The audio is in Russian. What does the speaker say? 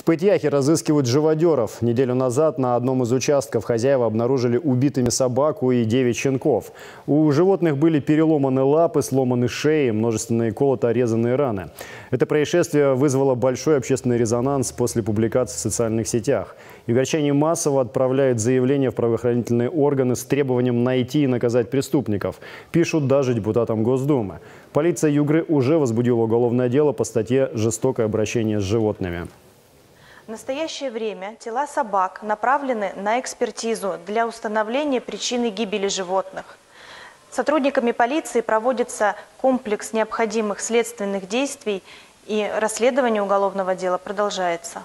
В Пытьяхе разыскивают живодеров. Неделю назад на одном из участков хозяева обнаружили убитыми собаку и 9 щенков. У животных были переломаны лапы, сломаны шеи, множественные колото-орезанные раны. Это происшествие вызвало большой общественный резонанс после публикации в социальных сетях. Югорчане массово отправляют заявления в правоохранительные органы с требованием найти и наказать преступников. Пишут даже депутатам Госдумы. Полиция Югры уже возбудила уголовное дело по статье «Жестокое обращение с животными». В настоящее время тела собак направлены на экспертизу для установления причины гибели животных. Сотрудниками полиции проводится комплекс необходимых следственных действий и расследование уголовного дела продолжается.